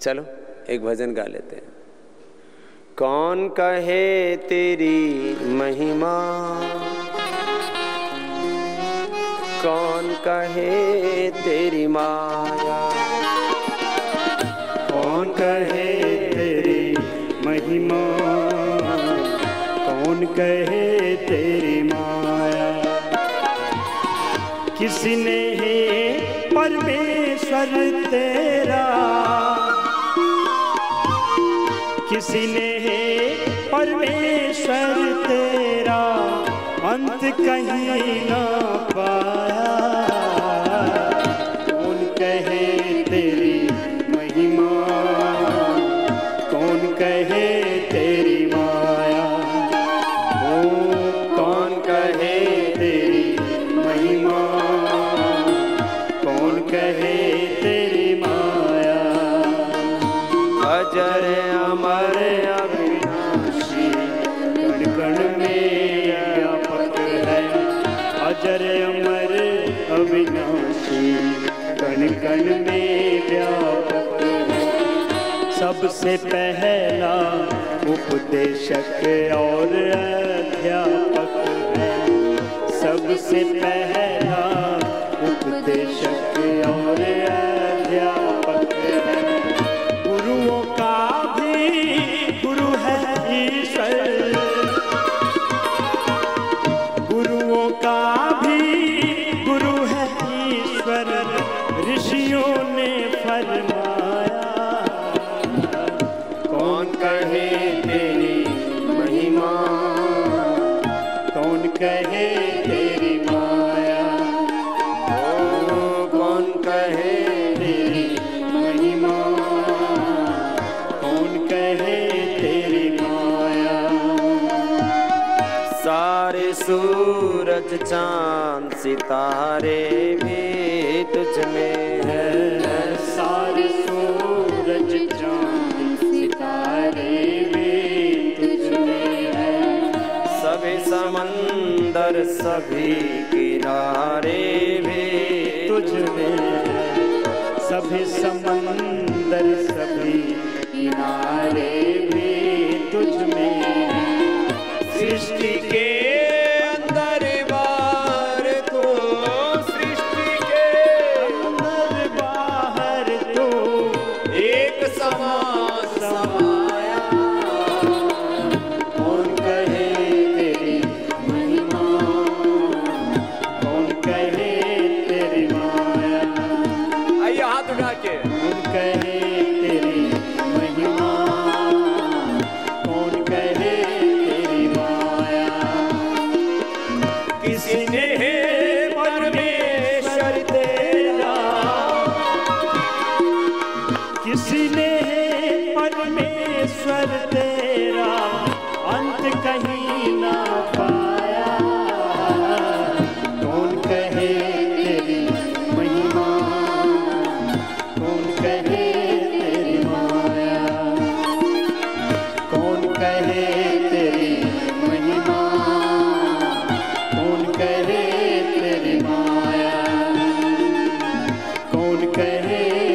चलो, एक भजन गा लेते हैं। कौन कहे तेरी महिमा? कौन कहे तेरी माया? कौन कहे तेरी महिमा? कौन कहे तेरी माया? किसने है परमेश्वर तेरा किसने है? परमेश्वर तेरा अंत कहीं ना पाया। कौन कहे तेरी महिमा? कौन कहे सबसे पहला उपदेशक और अध्यापक है। सबसे पहला कौन कहे तेरी माया? ओ, कौन कहे तेरी महिमा? कौन कहे तेरी माया? सारे सूरज, चाँद, सितारे भी तुझ में है। सारे सूरज सभी किनारे भी तुझ में। सभी समंदर सभी परमेश्वर तेरा अंत कहीं ना पाया। कौन कहे तेरी महिमा? कौन कहे तेरी माया? कौन कहे तेरी महिमा? कौन कहे तेरी माया? कौन कहे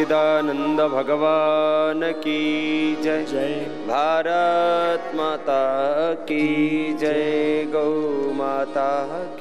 सच्चिदानंद भगवान की जय। जय। भारत माता की जय। गौ माता की